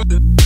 something.